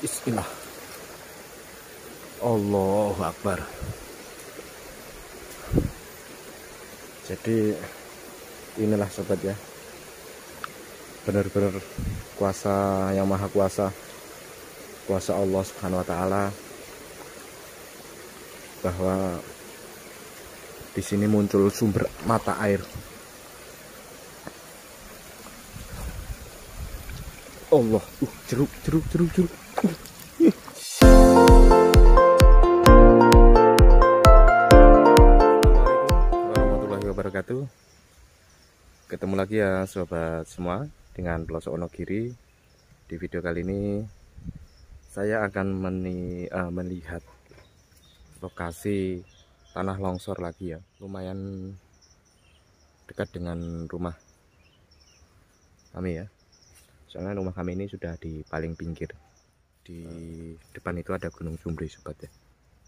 Bismillah. Allahu Akbar. Jadi inilah sobat ya. Benar-benar kuasa yang maha kuasa. Kuasa Allah Subhanahu wa taala bahwa di sini muncul sumber mata air. Allah, uh, jeruk, jeruk, jeruk, jeruk. Wabarakatuh. Ketemu lagi ya sobat semua dengan pelosok Onogiri. Di video kali ini saya akan meni, uh, melihat lokasi tanah longsor lagi ya. Lumayan dekat dengan rumah kami ya. Soalnya rumah kami ini sudah di paling pinggir. Di depan itu ada Gunung Sumbri sobat ya.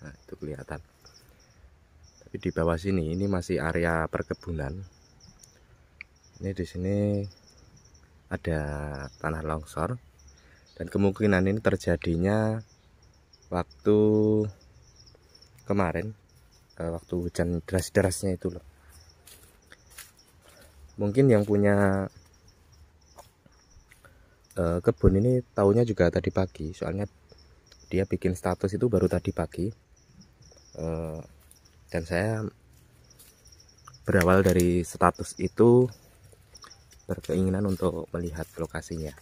Nah, itu kelihatan tapi di bawah sini ini masih area perkebunan. Ini di sini ada tanah longsor. Dan kemungkinan ini terjadinya waktu kemarin eh, waktu hujan deras-derasnya itu loh. Mungkin yang punya eh, kebun ini tahunya juga tadi pagi. Soalnya dia bikin status itu baru tadi pagi. Eh, dan saya berawal dari status itu berkeinginan untuk melihat lokasinya.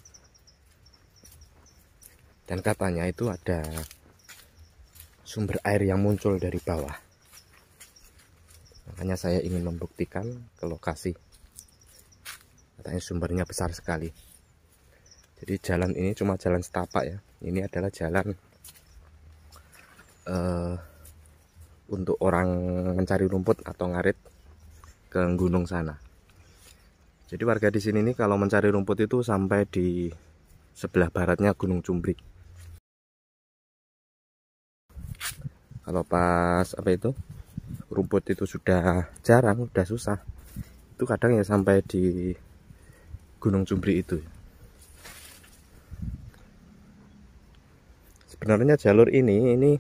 Dan katanya itu ada sumber air yang muncul dari bawah. Makanya saya ingin membuktikan ke lokasi. Katanya sumbernya besar sekali. Jadi jalan ini cuma jalan setapak ya. Ini adalah jalan uh, untuk orang mencari rumput atau ngarit ke gunung sana. Jadi warga di sini nih kalau mencari rumput itu sampai di sebelah baratnya Gunung Cumbrik. Kalau pas apa itu rumput itu sudah jarang, sudah susah, itu kadang ya sampai di Gunung Cumbrik itu. Sebenarnya jalur ini ini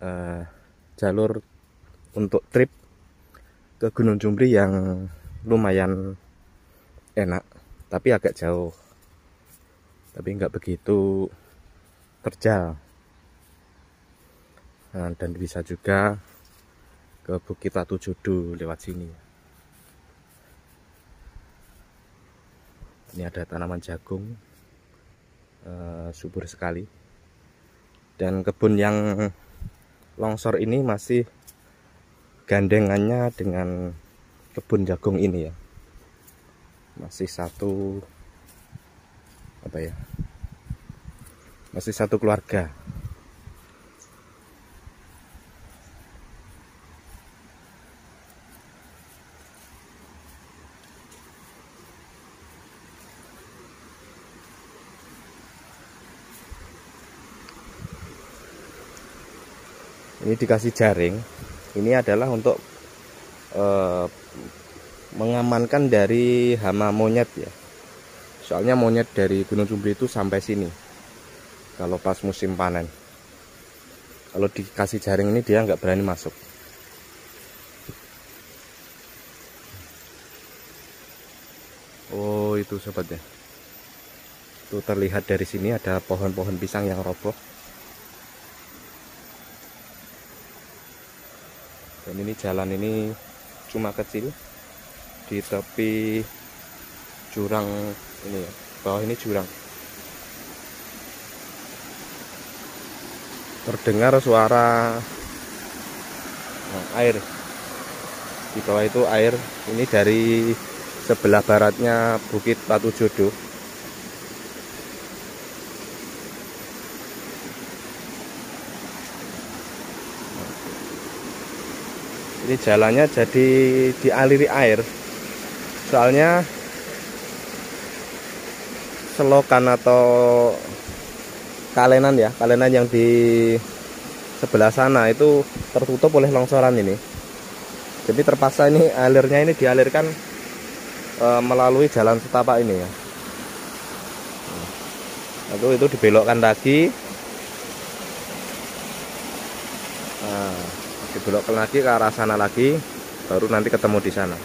uh, jalur untuk trip ke Gunung Jumbri yang lumayan enak tapi agak jauh. Tapi nggak begitu terjal. Nah, dan bisa juga ke Bukit Watu Jodo lewat sini. Ini ada tanaman jagung uh, subur sekali. Dan kebun yang longsor ini masih gandengannya dengan kebun jagung ini ya. Masih satu apa ya? Masih satu keluarga ini dikasih jaring. Ini adalah untuk eh, mengamankan dari hama monyet ya. Soalnya monyet dari Gunung Cumbri itu sampai sini. Kalau pas musim panen. Kalau dikasih jaring ini dia nggak berani masuk. Oh itu sobatnya. Itu terlihat dari sini ada pohon-pohon pisang yang roboh dan ini jalan ini cuma kecil. Di tepi jurang ini ya bawah ini jurang. Terdengar suara nah, air. Di bawah itu air ini dari sebelah baratnya Bukit Batu Jodoh ini jalannya jadi dialiri air. Soalnya selokan atau kalenan ya kalenan yang di sebelah sana itu tertutup oleh longsoran ini. Jadi terpaksa ini alirnya ini dialirkan e, melalui jalan setapak ini ya. Lalu itu dibelokkan lagi dibelokkan lagi ke arah sana lagi baru nanti ketemu di sana.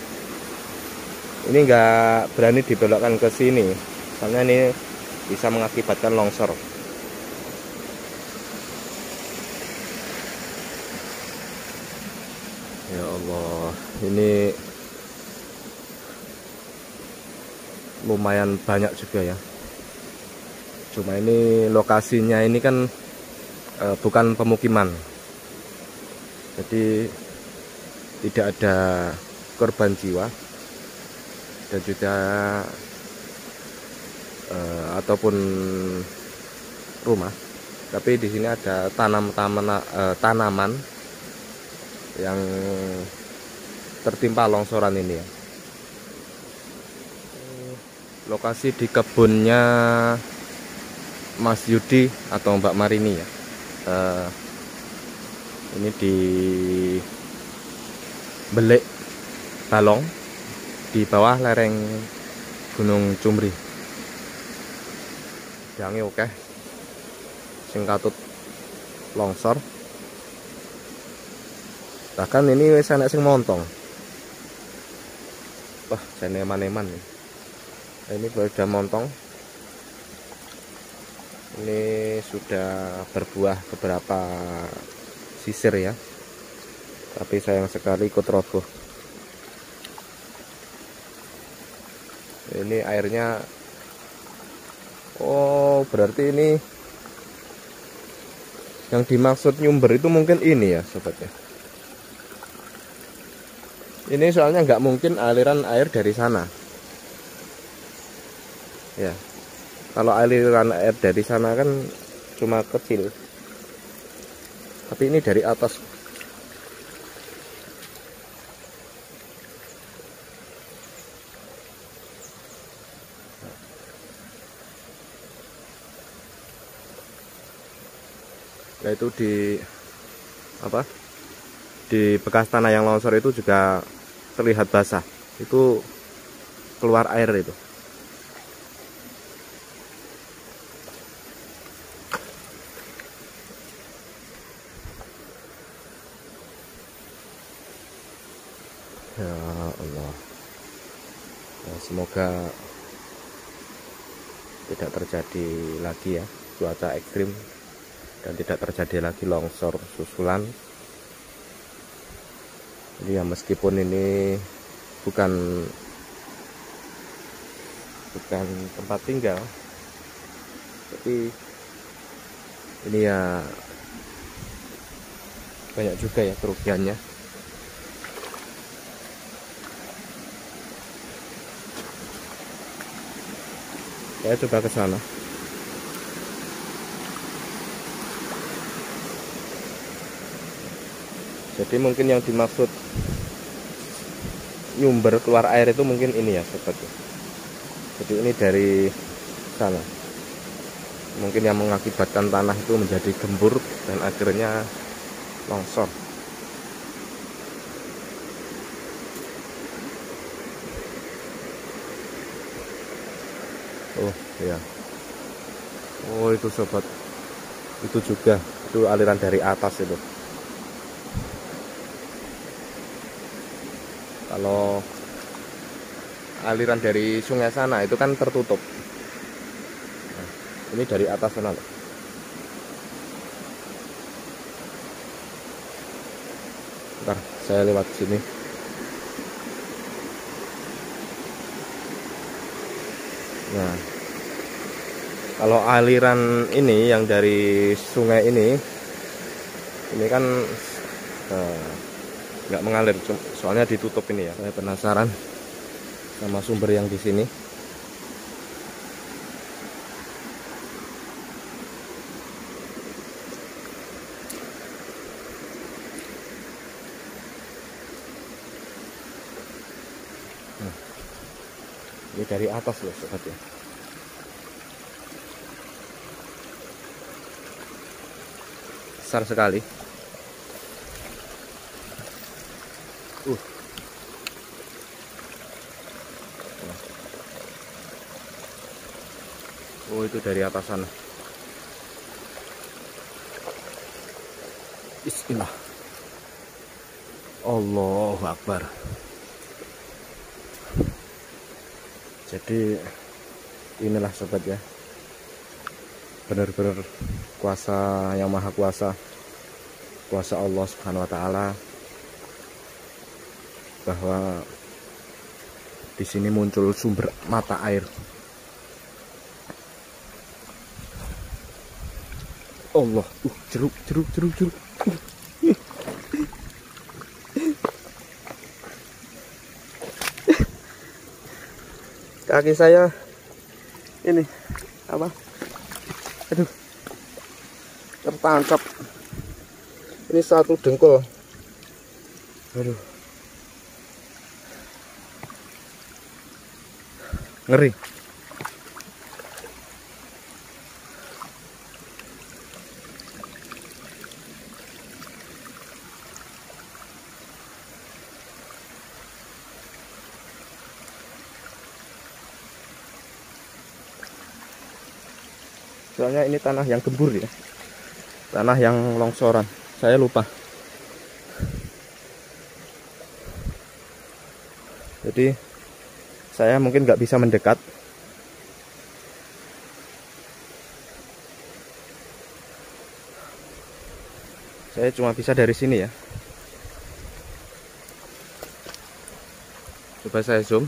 Ini enggak berani dibelokkan ke sini soalnya ini bisa mengakibatkan longsor. Ya Allah ini lumayan banyak juga ya. Cuma ini lokasinya ini kan e, bukan pemukiman jadi tidak ada korban jiwa dan juga e, ataupun rumah. Tapi di sini ada tanam taman e, tanaman yang tertimpa longsoran ini ya. Lokasi di kebunnya Mas Yudi atau Mbak Marini ya. Uh, ini di Belik Balong di bawah lereng Gunung Cumri. Jange oke. Sing katut longsor. Bahkan ini wis enak sing montong. Wah jane eman-eman ini sudah montong ini sudah berbuah beberapa sisir ya. Tapi sayang sekali ikut roboh. Ini airnya oh berarti ini yang dimaksud nyumber itu mungkin ini ya sobatnya ini soalnya nggak mungkin aliran air dari sana. Ya. Kalau aliran air dari sana kan cuma kecil tapi ini dari atas. Yaitu di apa? Di bekas tanah yang longsor itu juga terlihat basah. Itu keluar air itu ya Allah. Ya, semoga tidak terjadi lagi ya cuaca ekstrim dan tidak terjadi lagi longsor susulan. Jadi ya meskipun ini bukan bukan tempat tinggal tapi ini ya banyak juga ya kerugiannya saya coba ke sana. Jadi mungkin yang dimaksud nyumber keluar air itu mungkin ini ya sobat jadi ini dari sana. Mungkin yang mengakibatkan tanah itu menjadi gembur dan akhirnya longsor oh ya oh itu sobat. Itu juga. Itu aliran dari atas itu. Kalau aliran dari sungai sana itu kan tertutup. Nah, ini dari atas sana loh. Ntar saya lewat sini Nah, kalau aliran ini yang dari sungai ini, ini kan eh, nggak mengalir, soalnya ditutup ini ya. Saya penasaran sama sumber yang di sini. Ini dari atas loh sobat ya. Besar sekali. Uh. Oh itu dari atas sana. Bismillah. Allahu Akbar jadi inilah sobat ya. Benar-benar kuasa yang maha kuasa. Kuasa Allah subhanahu wa ta'ala. Bahwa di sini muncul sumber mata air. Allah. Uh jeruk jeruk jeruk jeruk kaki saya ini apa? Aduh. Tertangkap. Ini satu dengkul. Aduh. Ngeri soalnya ini tanah yang gembur ya. Tanah yang longsoran. Saya lupa. Jadi saya mungkin nggak bisa mendekat. Saya cuma bisa dari sini ya. Coba saya zoom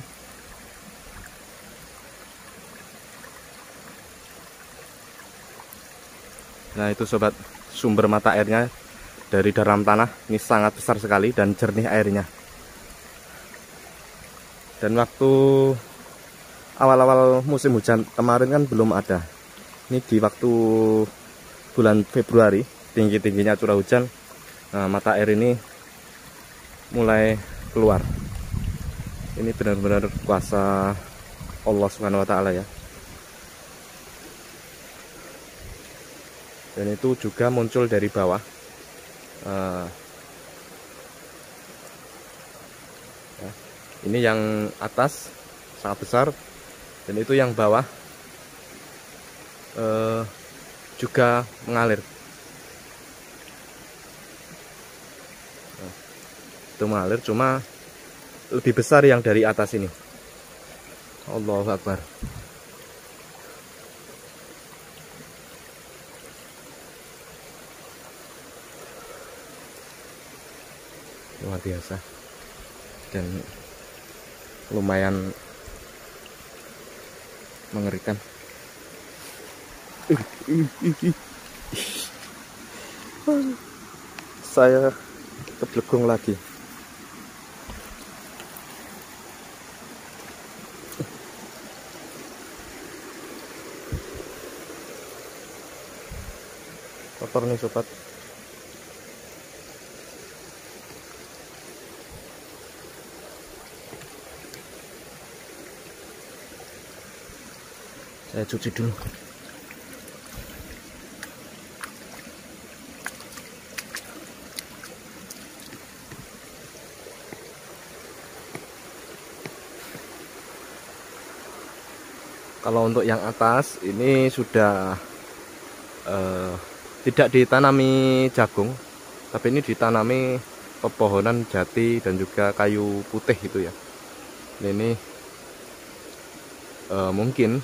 Nah itu sobat sumber mata airnya dari dalam tanah ini sangat besar sekali dan jernih airnya. Dan waktu awal-awal musim hujan kemarin kan belum ada. Ini di waktu bulan Februari tinggi-tingginya curah hujan nah, mata air ini mulai keluar. Ini benar-benar kuasa Allah Subhanahu wa taala ya. Dan itu juga muncul dari bawah. Uh, ya. ini yang atas sangat besar. Dan itu yang bawah uh, juga mengalir. Nah, itu mengalir cuma lebih besar yang dari atas ini. Allahu Akbar luar biasa. Dan lumayan mengerikan. Saya keblegung lagi. Kotor nih sobat saya cuci dulu. Kalau untuk yang atas ini sudah uh, tidak ditanami jagung tapi ini ditanami pepohonan jati dan juga kayu putih itu ya. Ini uh, mungkin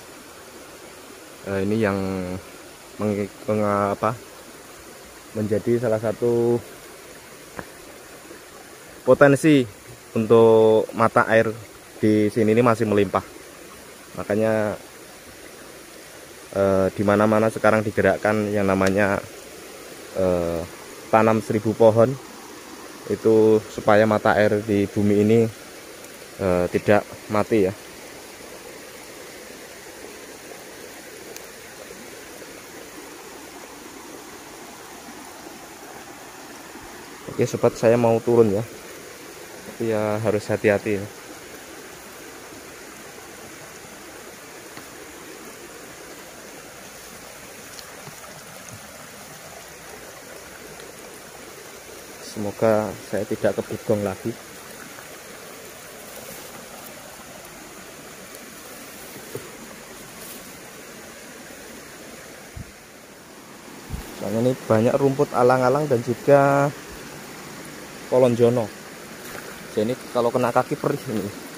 uh, ini yang meng, meng, apa, menjadi salah satu potensi untuk mata air di sini ini masih melimpah. Makanya eh, di mana-mana sekarang digerakkan yang namanya eh, tanam seribu pohon itu supaya mata air di bumi ini tidak mati ya Oke sobat saya mau turun ya. Tapi ya harus hati-hati ya. Semoga saya tidak kebugong lagi. Soalnya ini banyak rumput alang-alang dan juga kolonjono. Jadi kalau kena kaki perih ini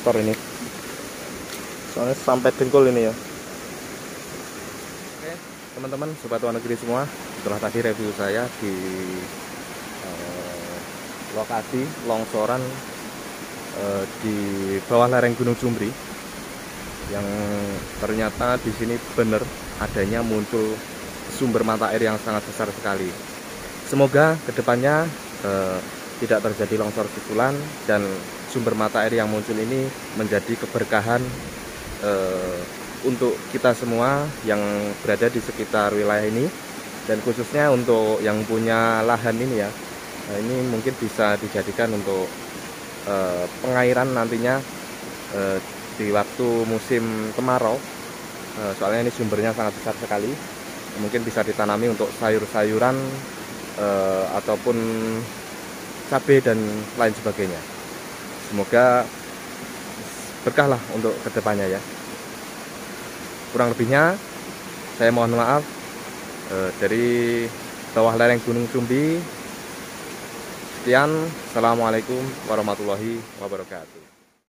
kotor ini. Soalnya sampai dengkul ini ya. Oke teman-teman sobat luar negeri semua setelah tadi review saya di eh, lokasi longsoran eh, di bawah lereng Gunung Cumbri yang ternyata di sini benar adanya muncul sumber mata air yang sangat besar sekali. Semoga ke depannya eh, tidak terjadi longsor susulan dan sumber mata air yang muncul ini menjadi keberkahan uh, untuk kita semua yang berada di sekitar wilayah ini. Dan khususnya untuk yang punya lahan ini ya nah ini mungkin bisa dijadikan untuk uh, pengairan nantinya uh, di waktu musim kemarau. Uh, soalnya ini sumbernya sangat besar sekali. Mungkin bisa ditanami untuk sayur-sayuran uh, ataupun cabai dan lain sebagainya semoga berkah lah untuk ke depannya ya. Kurang lebihnya saya mohon maaf eh, dari bawah lereng Gunung Sumbi sekian Assalamualaikum warahmatullahi wabarakatuh